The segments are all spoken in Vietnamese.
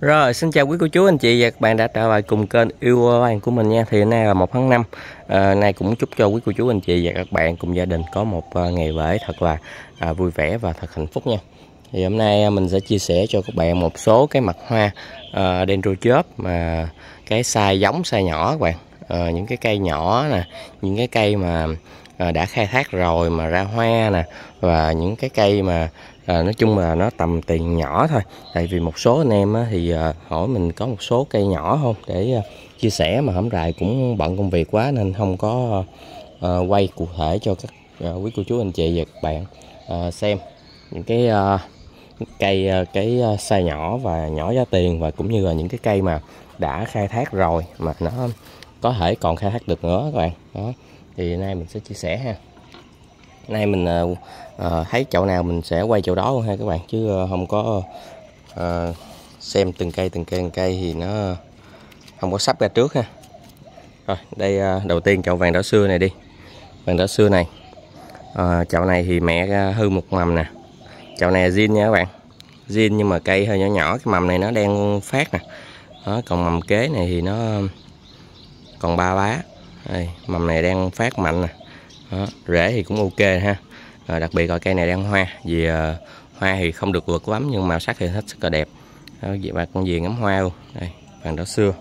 Rồi, xin chào quý cô chú anh chị và các bạn đã trở lại cùng kênh yêu Bạn của mình nha. Thì hôm nay là một tháng 5. À, ờ, nay cũng chúc cho quý cô chú anh chị và các bạn cùng gia đình có một ờ, ngày lễ thật là à, vui vẻ và thật hạnh phúc nha. Thì hôm nay ờ, mình sẽ chia sẻ cho các bạn một số cái mặt hoa à, dendrochop mà cái size giống size nhỏ các bạn. À, những cái cây nhỏ nè, những cái cây mà à, đã khai thác rồi mà ra hoa nè và những cái cây mà à, nói chung là nó tầm tiền nhỏ thôi. Tại vì một số anh em á, thì à, hỏi mình có một số cây nhỏ không để à, chia sẻ mà hổng rài cũng bận công việc quá nên không có à, quay cụ thể cho các à, quý cô chú anh chị và các bạn à, xem những cái à, cây à, cái à, size nhỏ và nhỏ giá tiền và cũng như là những cái cây mà đã khai thác rồi mà nó có thể còn khai thác được nữa các bạn. Đó thì nay mình sẽ chia sẻ ha nay mình uh, thấy chậu nào mình sẽ quay chậu đó luôn ha các bạn. Chứ ờ, không có uh, xem từng cây từng cây từng cây thì nó không có sắp ra trước ha. Rồi đây uh, đầu tiên chậu vàng đỏ xưa này đi. Vàng đỏ xưa này. Uh, chậu này thì mẹ hư một mầm nè. Chậu này zin nha các bạn. Zin nhưng mà cây hơi nhỏ nhỏ cái mầm này nó đang phát nè. Đó, còn mầm kế này thì nó còn ba lá đây, mầm này đang phát mạnh nè đó, rễ thì cũng ok ha. À, đặc biệt là cây này đang hoa vì à, hoa thì không được vượt lắm nhưng màu sắc thì hết sức là đẹp. Đó, vậy bà con gì ngắm hoa luôn. Đây bằng đó xưa.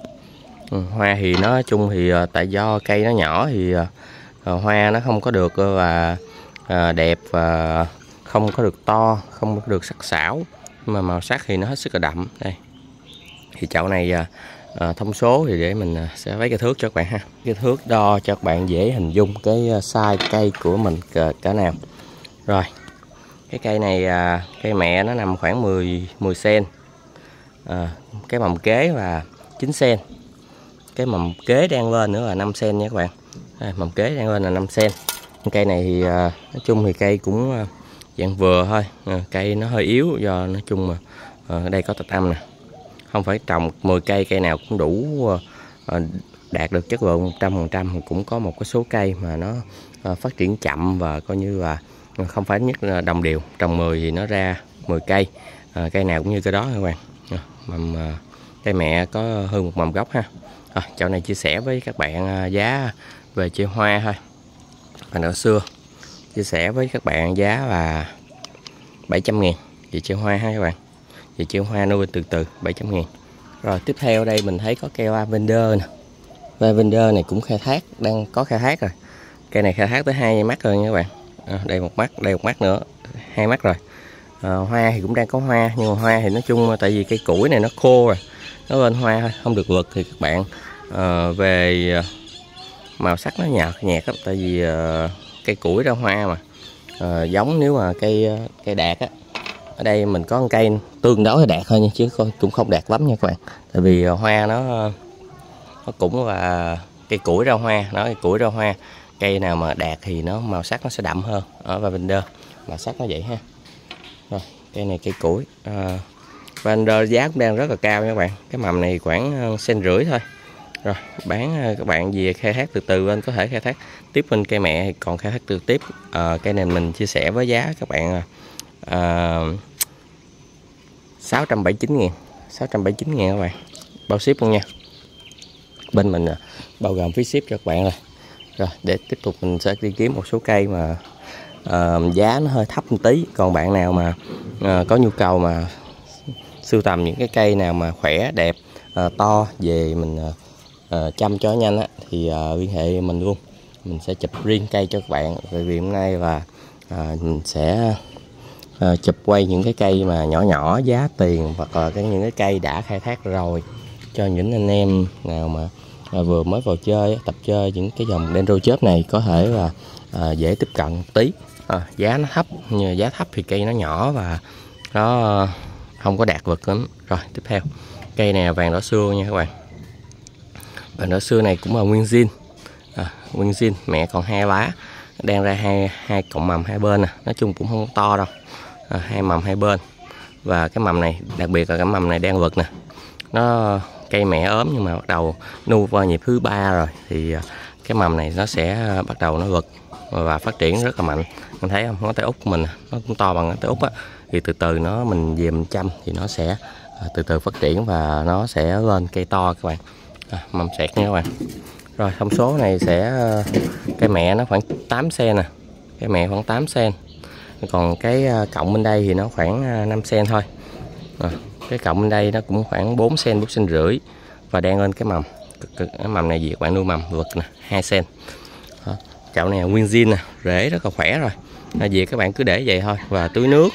Ừ, hoa thì nói chung thì à, tại do cây nó nhỏ thì à, hoa nó không có được là à, đẹp và không có được to không có được sắc sảo. Mà màu sắc thì nó hết sức là đậm. Đây thì chậu này à, à, thông số thì để mình à, sẽ lấy cái thước cho các bạn ha. Cái thước đo cho các bạn dễ hình dung cái à, size cây của mình cả nào. Rồi cái cây này à, cây mẹ nó nằm khoảng 10 10 cm à, cái mầm kế là 9 cm cái mầm kế đang lên nữa là 5 cm nha các bạn. À, mầm kế đang lên là 5 cm cây này thì nói chung thì cây cũng dạng vừa thôi. À, cây nó hơi yếu do nói chung mà ở đây có tạch âm nè không phải trồng 10 cây cây nào cũng đủ ờ, ờ, đạt được chất lượng 100% cũng có một cái số cây mà nó ờ, phát triển chậm và coi như là không phải nhất là đồng đều. Trồng 10 thì nó ra 10 cây à, cây nào cũng như cái đó các bạn. Mầm cây mẹ có hơn một mầm gốc ha. À, chỗ này chia sẻ với các bạn giá về chơi hoa thôi và nửa xưa chia sẻ với các bạn giá là 700 ngàn về chơi hoa ha các bạn và chịu hoa nuôi từ từ 700 ngàn. Rồi tiếp theo đây mình thấy có cây lavender nè. Lavender này cũng khai thác Đang có khai thác rồi. Cây này khai thác tới hai mắt rồi nha các bạn. À, Đây một mắt, đây một mắt nữa hai mắt rồi. À, Hoa thì cũng đang có hoa Nhưng mà hoa thì nói chung tại vì cây củi này nó khô rồi Nó lên hoa thôi, không được vượt thì các bạn à, Về à, màu sắc nó nhạt nhạt lắm. Tại vì à, cây củi ra hoa mà à, Giống nếu mà cây à, cây đạt á ở đây mình có một cây tương đối đạt thôi nha chứ cũng không đạt lắm nha các bạn. Tại vì hoa nó nó cũng là cây củi ra hoa nó cây củi ra hoa. Cây nào mà đạt thì nó màu sắc nó sẽ đậm hơn ở Lavender màu sắc nó vậy ha. Rồi cây này cây củi. À, Lavender giá cũng đang rất là cao nha các bạn. Cái mầm này khoảng à, sen rưỡi thôi. Rồi bán à, các bạn về khai thác từ từ bên có thể khai thác tiếp bên cây mẹ còn khai thác từ tiếp. À, cây này mình chia sẻ với giá các bạn à, Ờ, 679 ngàn. 679 ngàn các bạn. Bao ship luôn nha. Bên mình bao gồm phí ship cho các bạn rồi. Rồi để tiếp tục mình sẽ đi kiếm một số cây mà uh, giá nó hơi thấp một tí. Còn bạn nào mà uh, có nhu cầu mà sưu tầm những cái cây nào mà khỏe đẹp uh, to về mình uh, chăm cho nhanh á, thì uh, liên hệ mình luôn. Mình sẽ chụp riêng cây cho các bạn. Bởi vì hôm nay là uh, mình sẽ à, chụp quay những cái cây mà nhỏ nhỏ giá tiền hoặc là cái những cái cây đã khai thác rồi cho những anh em nào mà à, vừa mới vào chơi tập chơi những cái dòng dendro chớp này có thể là à, dễ tiếp cận tí. À, giá nó thấp như giá thấp thì cây nó nhỏ và nó không có đạt vật lắm. Rồi tiếp theo. Cây này là vàng đỏ xưa nha các bạn. Vàng đỏ xưa này cũng là nguyên zin. À, nguyên zin mẹ còn hai lá đang ra hai hai cọng mầm hai bên nè. Nói chung cũng không to đâu à, hai mầm hai bên. Và cái mầm này đặc biệt là cái mầm này đang vực nè. Nó cây mẹ ốm nhưng mà bắt đầu nu qua nhịp thứ ba rồi. Thì à, cái mầm này nó sẽ à, bắt đầu nó vực và phát triển rất là mạnh. Anh thấy không? Nó tới út của mình nó cũng to bằng tới út á. Thì từ từ nó mình về mình chăm thì nó sẽ à, từ từ phát triển và nó sẽ lên cây to các bạn. À, mầm sẹt nha các bạn. Rồi thông số này sẽ cây mẹ nó khoảng 8 cm nè. Cây mẹ khoảng 8 cm còn cái ờ, cộng bên đây thì nó khoảng ờ, 5 cm thôi. À, cái cộng bên đây nó cũng khoảng 4 cm 4 cm rưỡi. Và đang lên cái mầm cái mầm này gì các bạn nuôi mầm vực nè 2 cm đó. chậu này nguyên zin nè rễ rất là khỏe rồi. Là việc các bạn cứ để vậy thôi. Và tưới nước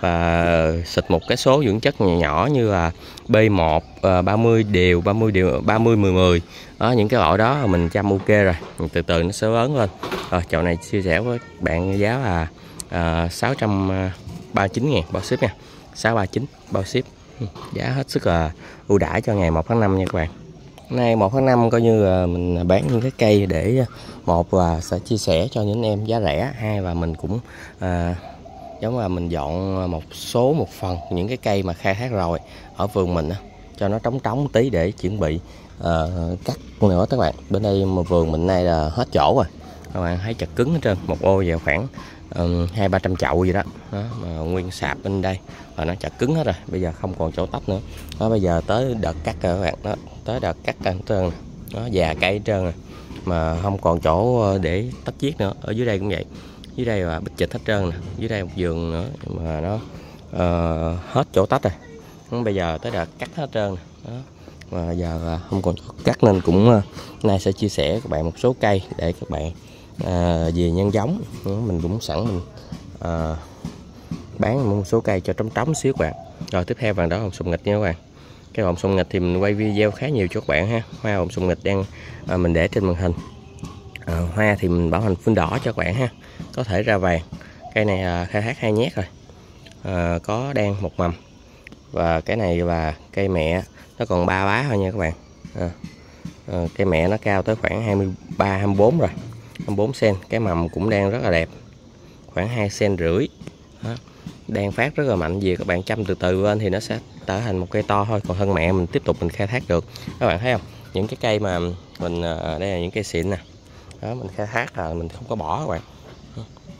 và xịt một cái số dưỡng chất nhỏ nhỏ như là B1 30 đều 30 đều 30 10 10 đó những cái loại đó mình chăm ok rồi. Từ từ nó sẽ lớn lên. Rồi chậu này chia sẻ với bạn giá là À, uh, à, 639 ngàn bao ship nha. 639 bao ship. Ừ, giá hết sức là ưu đãi cho ngày 1 tháng 5 nha các bạn. Nay 1 tháng 5 coi như là mình bán những cái cây để à, một là sẽ chia sẻ cho những em giá rẻ hai là mình cũng à, giống là mình dọn một số một phần những cái cây mà khai thác rồi ở vườn mình cho nó trống trống tí để chuẩn bị uh, cắt nữa các bạn. Bên đây mà vườn mình nay là hết chỗ rồi. Các bạn thấy chặt cứng hết trơn một ô vào khoảng hai ba trăm chậu gì đó. đó mà nguyên sạp bên đây. Và nó chặt cứng hết rồi bây giờ không còn chỗ tách nữa. Nó bây giờ tới đợt cắt rồi các bạn. Đó tới đợt cắt anh trơn nó già cây trơn rồi mà không còn chỗ ờ, để tách chiết nữa. Ở dưới đây cũng vậy. Dưới đây là bích chịch hết trơn nè. Dưới đây một giường nữa. Mà nó uh, hết chỗ tách rồi. Bây giờ tới đợt cắt hết trơn đó mà giờ ờ, không còn cắt nên cũng uh, nay sẽ chia sẻ các bạn một số cây để các bạn à, về nhân giống mình cũng sẵn mình à, bán một số cây cho trống trống xíu các bạn. Rồi tiếp theo vàng đó hồng sùng nghịch nha các bạn. Cái hồng sùng nghịch thì mình quay video khá nhiều cho các bạn ha. Hoa hồng sùng nghịch đang à, mình để trên màn hình. À, hoa thì mình bảo hành phun đỏ cho các bạn ha. Có thể ra vàng. Cây này à, khai thác hai nhét rồi. À, có đang một mầm. Và cái này là cây mẹ nó còn ba bá thôi nha các bạn. À, à, cây mẹ nó cao tới khoảng 23 24 rồi. 54 cm cái mầm cũng đang rất là đẹp. Khoảng 2 cm rưỡi. Đó. Đang phát rất là mạnh vì các bạn chăm từ từ lên thì nó sẽ trở thành một cây to thôi, còn thân mẹ mình tiếp tục mình khai thác được. Các bạn thấy không? Những cái cây mà mình à, à, đây là những cây xịn nè. Đó, mình khai thác là mình không có bỏ các bạn.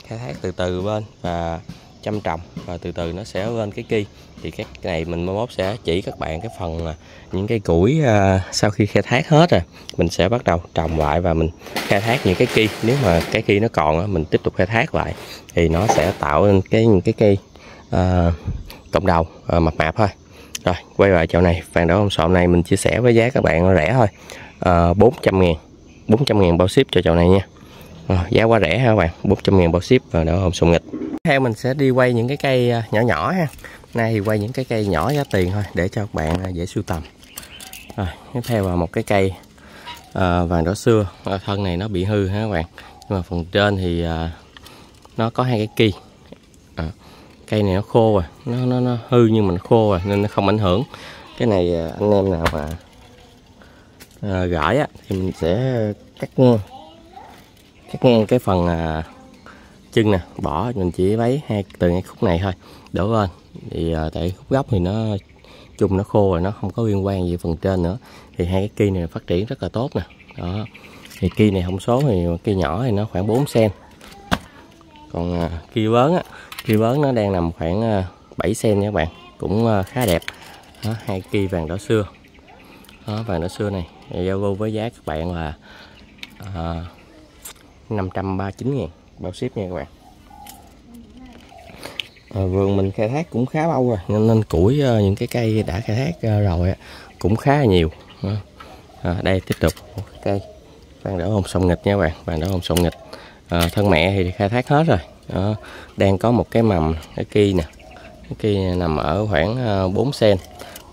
Khai thác từ từ bên và chăm trồng và từ từ nó sẽ lên cái kia thì cái này mình mới mốt sẽ chỉ các bạn cái phần à, những cây củi à, sau khi khai thác hết rồi mình sẽ bắt đầu trồng lại và mình khai thác những cái kia nếu mà cái kia nó còn mình tiếp tục khai thác lại thì nó sẽ tạo nên cái những cái cây à, cộng đầu à, mập mạp thôi. Rồi quay lại chậu này vàng đỏ ông sọ này mình chia sẻ với giá các bạn rẻ thôi. À, 400 ngàn 400 ngàn bao ship cho chậu này nha à, giá quá rẻ ha các bạn. 400 ngàn bao ship và đỏ hồng sùng nghịch. Theo mình sẽ đi quay những cái cây ờ, nhỏ nhỏ ha. Nay thì quay những cái cây nhỏ giá tiền thôi để cho các bạn ờ, dễ sưu tầm. Rồi tiếp theo là một cái cây à, vàng đỏ xưa. Thân này nó bị hư ha các bạn. Nhưng mà phần trên thì à, nó có hai cái kỳ. À, cây này nó khô rồi nó, nó, nó hư nhưng mà nó khô rồi nên nó không ảnh hưởng. Cái này anh em nào mà à, gãi á, thì mình sẽ cắt ngang cắt ngang cái phần à, chân nè bỏ mình chỉ lấy hai từ ngay khúc này thôi đổ lên. Thì à, tại khúc gốc thì nó chung nó khô rồi nó không có liên quan gì phần trên nữa. Thì hai cái cây này phát triển rất là tốt nè. Đó. Thì cây này không số thì cây nhỏ thì nó khoảng 4 cm còn à, kia lớn á kia lớn nó đang nằm khoảng à, 7 cm nha các bạn. Cũng à, khá đẹp. Đó, hai cây vàng đỏ xưa. Đó, vàng đỏ xưa này. Giao lưu với giá các bạn là à, 539 ngàn bao ship nha các bạn. À, vườn mình khai thác cũng khá lâu rồi nên, nên củi uh, những cái cây đã khai thác uh, rồi cũng khá là nhiều. Ờ, à, đây tiếp tục một cây. Vàng đỏ hồng sông nghịch nha các bạn vàng đỏ hồng sông nghịch. À, thân mẹ thì khai thác hết rồi. À, đang có một cái mầm cái kia nè cái kia nằm ở khoảng 4 cm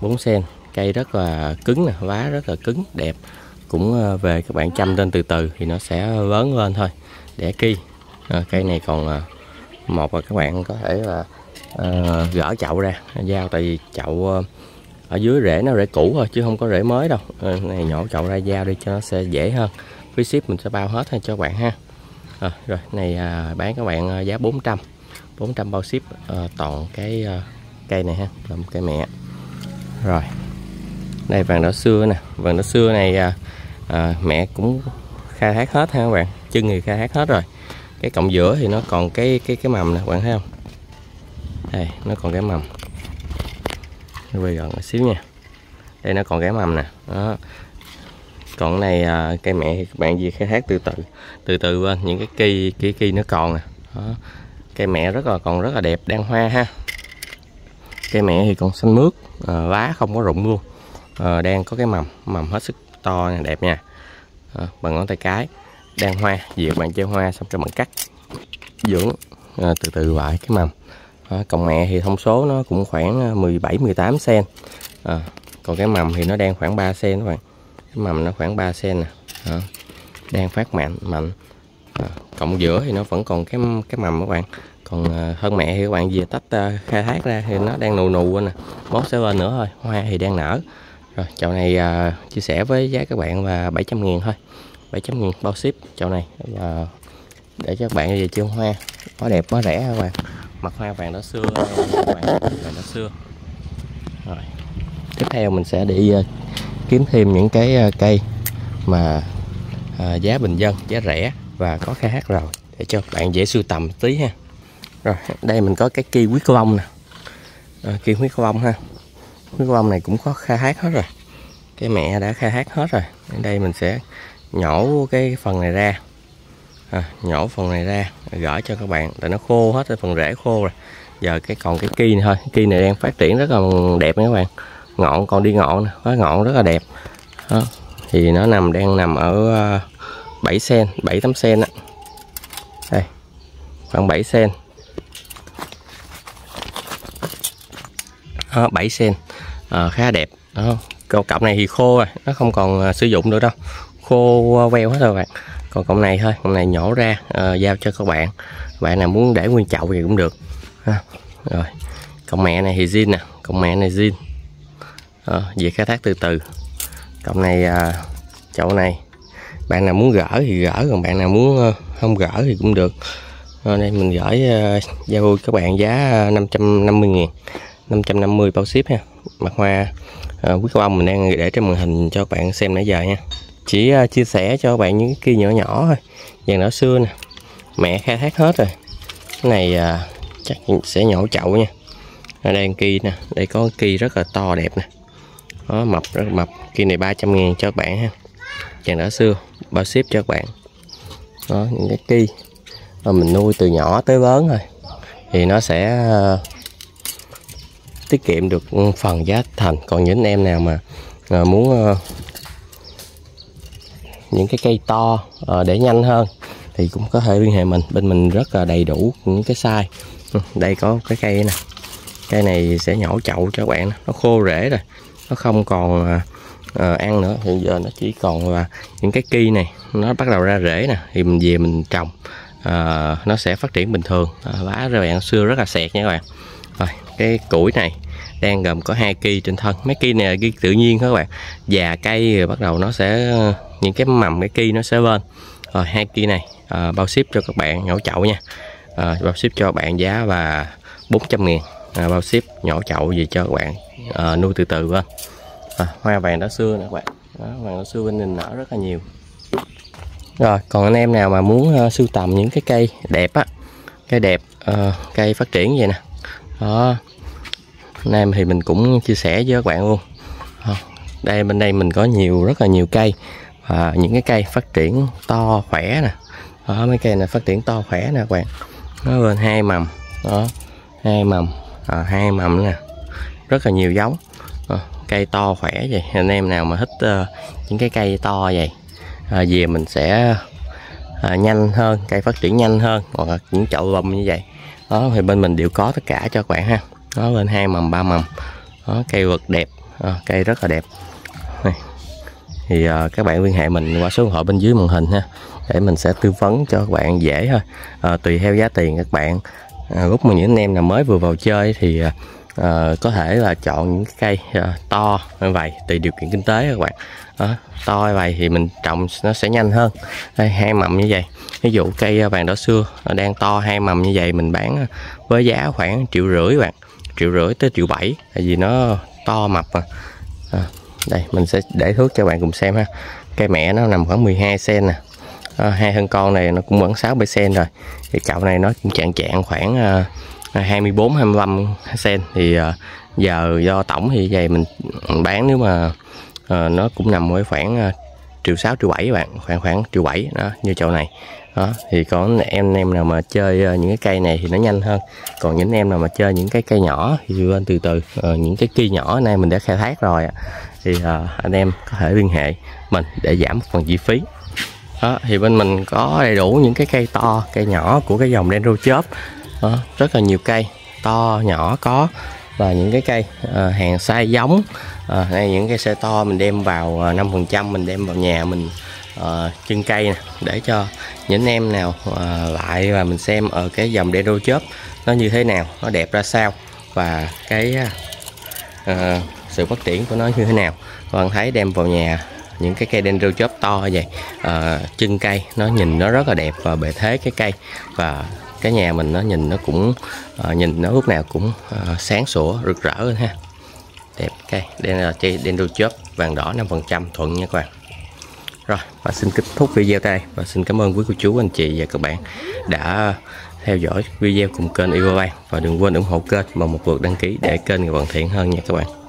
4 cm cây rất là cứng nè vá rất là cứng đẹp cũng ờ, về các bạn chăm lên từ từ thì nó sẽ lớn lên thôi. Để ki à, ờ, cây này còn ờ, một là các bạn có thể là à, gỡ chậu ra dao tại vì chậu ở dưới rễ nó rễ cũ thôi chứ không có rễ mới đâu. À, này nhổ chậu ra dao đi cho nó sẽ dễ hơn. Phí ship mình sẽ bao hết cho các bạn ha. À, rồi này à, bán các bạn giá 400 400 bao ship à, toàn cái à, cây này ha là một cây mẹ. Rồi đây vàng đỏ xưa nè. Vàng đỏ xưa này à, à, mẹ cũng khai thác hết ha các bạn? Chân thì khai thác hết rồi. Cái cọng giữa thì nó còn cái cái cái mầm nè bạn thấy không? Đây nó còn cái mầm. Về gần một xíu nha. Đây nó còn cái mầm nè. Đó. Còn cái này à, cây mẹ thì các bạn gì khai thác từ từ từ từ lên những cái cây cây cây nó còn nè. Đó. cây mẹ rất là còn rất là đẹp đang hoa ha. Cây mẹ thì còn xanh mướt à, lá không có rụng luôn. À, đang có cái mầm mầm hết sức to nè đẹp nha. À, bằng ngón tay cái đang hoa việc bạn chơi hoa xong cho bạn cắt dưỡng à, từ từ lại cái mầm. À, còn mẹ thì thông số nó cũng khoảng 17 18 cm à, còn cái mầm thì nó đang khoảng 3 cm các bạn. Cái mầm nó khoảng 3 cm nè. À, đang phát mạnh mạnh. À, cộng giữa thì nó vẫn còn cái cái mầm các bạn. Còn hơn mẹ thì các bạn về tách khai thác ra thì nó đang nù nù nè. Mốt sẽ lên nữa thôi hoa thì đang nở rồi chậu này à, chia sẻ với giá các bạn là 700 ngàn thôi. 700 ngàn bao ship chậu này. Và để cho các bạn về chiêu hoa. Quá đẹp quá rẻ các bạn. Mặt hoa vàng đó xưa các bạn vàng xưa. Rồi tiếp theo mình sẽ đi uh, kiếm thêm những cái uh, cây mà uh, giá bình dân giá rẻ và có khai thác rồi. Để cho các bạn dễ sưu tầm tí ha. Rồi đây mình có cái cây huyết long nè. À, ki quyết long ha nước lông này cũng có khai thác hết rồi. Cái mẹ đã khai thác hết rồi. Ở đây mình sẽ nhổ cái phần này ra. À, nhổ phần này ra gỡ cho các bạn. Tại nó khô hết rồi phần rễ khô rồi. Giờ cái còn cái kia này thôi. Cái này đang phát triển rất là đẹp nha các bạn. Ngọn còn đi ngọn có ngọn rất là đẹp. Đó. thì nó nằm đang nằm ở à, 7 sen, 7 8 sen đó. đây. Khoảng 7 sen. đó, 7 cm à, khá đẹp. Đó. Còn cọng này thì khô rồi nó không còn ờ, sử dụng nữa đâu. Khô ờ, veo hết rồi bạn. Còn cọng này thôi cọng này nhổ ra à, giao cho các bạn. Bạn nào muốn để nguyên chậu thì cũng được. Ha. rồi. Cọng mẹ này thì zin nè cọng mẹ này zin. À, về khai thác từ từ. Cọng này à, chậu này bạn nào muốn gỡ thì gỡ còn bạn nào muốn không gỡ thì cũng được. À, đây mình gửi uh, giao các bạn giá 550 ngàn. 550 bao ship ha mặt hoa. À, quý cô ông mình đang để trên màn hình cho các bạn xem nãy giờ nha. Chỉ à, chia sẻ cho các bạn những cái kia nhỏ nhỏ thôi vàng đỏ xưa nè. Mẹ khai thác hết rồi. Cái này à, chắc sẽ nhổ chậu nha. Ở đây kỳ nè đây có kỳ rất là to đẹp nè. Nó mập rất mập. Kỳ này 300 ngàn cho các bạn ha. Chàng đỏ xưa bao ship cho các bạn. Đó những cái kỳ. Mà mình nuôi từ nhỏ tới lớn rồi, thì nó sẽ uh, tiết kiệm được phần giá thành. Còn những em nào mà à, muốn à, những cái cây to à, để nhanh hơn thì cũng có thể liên hệ mình. Bên mình rất là đầy đủ những cái size. Ừ, đây có cái cây nè. Cây này sẽ nhổ chậu cho các bạn. Nó khô rễ rồi. Nó không còn à, à, ăn nữa. Hiện giờ nó chỉ còn là những cái cây này. Nó bắt đầu ra rễ nè. Thì mình về mình trồng. À, nó sẽ phát triển bình thường. À, lá các bạn xưa rất là sẹt nha các bạn. Rồi cái củi này đang gồm có hai kỳ trên thân. Mấy kỳ này là kỳ tự nhiên các bạn. Già cây rồi bắt đầu nó sẽ những cái mầm cái kỳ nó sẽ lên. Rồi hai kỳ này à, bao ship cho các bạn nhổ chậu nha. À, bao ship cho bạn giá và 400 nghìn. À, bao ship nhỏ chậu gì cho các bạn à, nuôi từ từ lên. À, hoa vàng đá xưa nè các bạn. Đó, vàng đá xưa bên mình nở rất là nhiều. Rồi còn anh em nào mà muốn uh, sưu tầm những cái cây đẹp á cây đẹp uh, cây phát triển vậy nè đó. Anh em thì mình cũng chia sẻ với các bạn luôn. Đây bên đây mình có nhiều rất là nhiều cây. Và những cái cây phát triển to khỏe nè. Đó mấy cây này phát triển to khỏe nè các bạn. Nó lên hai mầm. Đó. Hai mầm. À, hai mầm nè. Rất là nhiều giống. À, cây to khỏe vậy. Anh em nào mà thích uh, những cái cây to vậy à, về mình sẽ uh, nhanh hơn cây phát triển nhanh hơn. Hoặc là những chậu lùm như vậy đó thì bên mình đều có tất cả cho các bạn ha. Nó lên hai mầm ba mầm. Đó, cây vật đẹp. À, cây rất là đẹp. Này. thì à, các bạn liên hệ mình qua số điện thoại bên dưới màn hình ha để mình sẽ tư vấn cho các bạn dễ thôi. À, tùy theo giá tiền các bạn. À, lúc mà những anh em nào mới vừa vào chơi thì à, Ờ, có thể là chọn những cây à, to như vậy tùy điều kiện kinh tế các bạn. À, to như vậy thì mình trồng nó sẽ nhanh hơn. Đây hai mầm như vậy. Ví dụ cây vàng đỏ xưa đang to hai mầm như vậy mình bán với giá khoảng triệu rưỡi bạn. Triệu rưỡi tới triệu bảy tại vì nó to mập mà. À, đây mình sẽ để thước cho bạn cùng xem ha. Cây mẹ nó nằm khoảng 12 cm nè. À, hai thân con này nó cũng vẫn 6 7 cm rồi. Thì chậu này nó cũng chạng chạng khoảng uh, 24 25 cm thì ờ, giờ do tổng thì vậy mình bán nếu mà ờ, nó cũng nằm ở khoảng ờ, triệu sáu triệu bảy bạn khoảng khoảng triệu bảy đó như chỗ này. Đó thì còn em em nào mà chơi những cái cây này thì nó nhanh hơn. Còn những em nào mà chơi những cái cây nhỏ thì lên từ từ uh, những cái cây nhỏ này mình đã khai thác rồi thì à, anh em có thể liên hệ mình để giảm một phần chi phí. Đó, thì bên mình có đầy đủ những cái cây to cây nhỏ của cái dòng Dendro chớp đó, rất là nhiều cây to nhỏ có. Và những cái cây à, hàng size giống ờ, à, đây những cái xe to mình đem vào năm phần trăm mình đem vào nhà mình à, chân cây nè để cho những em nào à, lại và mình xem ở cái dòng Dendro chớp nó như thế nào nó đẹp ra sao và cái à, sự phát triển của nó như thế nào. Bạn thấy đem vào nhà những cái cây dendro chớp to như vậy à, chân cây nó nhìn nó rất là đẹp và bề thế cái cây. Và cái nhà mình nó nhìn nó cũng à, nhìn nó lúc nào cũng à, sáng sủa rực rỡ hơn ha. Đẹp cây đây là cây dendro chớp vàng đỏ 5% thuận nha các bạn. Rồi và xin kết thúc video đây. Và xin cảm ơn quý cô chú anh chị và các bạn đã theo dõi video cùng kênh Yêu Và đừng quên ủng hộ kênh bằng một lượt đăng ký để kênh ngày hoàn thiện hơn nha các bạn.